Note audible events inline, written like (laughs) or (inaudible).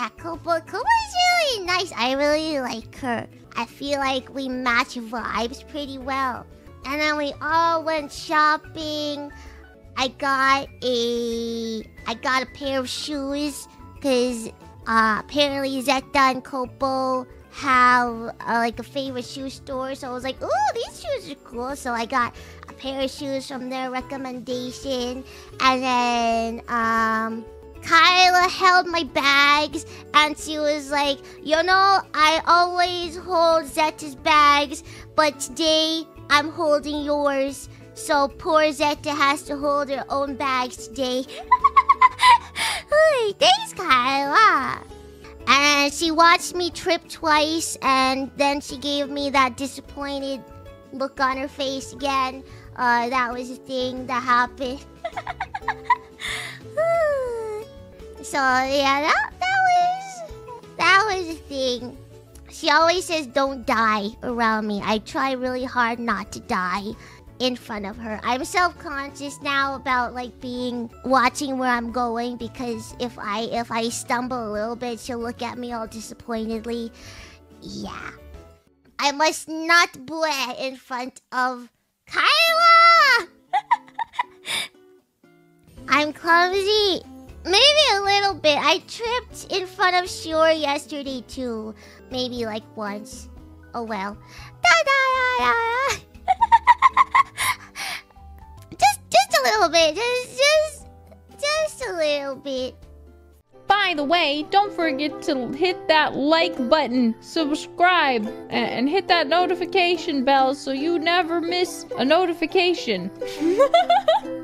Yeah, Kobo. Kobo's really nice. I really like her. I feel like we match vibes pretty well. And then we all went shopping. I got a I got a pair of shoes because uh, apparently Zeta and Kobo have uh, like a favorite shoe store. So I was like, oh, these shoes are cool. So I got a pair of shoes from their recommendation, and then um. Kaela held my bags and she was like, You know, I always hold Zeta's bags, but today I'm holding yours. So poor Zeta has to hold her own bags today. (laughs) Thanks, Kaela. And she watched me trip twice, and then she gave me that disappointed look on her face again. Uh, that was a thing that happened. (laughs) so yeah, that that was that was a thing. She always says don't die around me. I try really hard not to die in front of her. I'm self-conscious now about like being watching where I'm going because if I if I stumble a little bit, she'll look at me all disappointedly. Yeah. I must not bleh in front of Kaela! (laughs) I'm clumsy. Maybe a little bit. I tripped in front of Shure yesterday too. Maybe like once. Oh well. Da da da da. (laughs) just just a little bit. Just just just a little bit. By the way, don't forget to hit that like button, subscribe, and hit that notification bell so you never miss a notification. (laughs)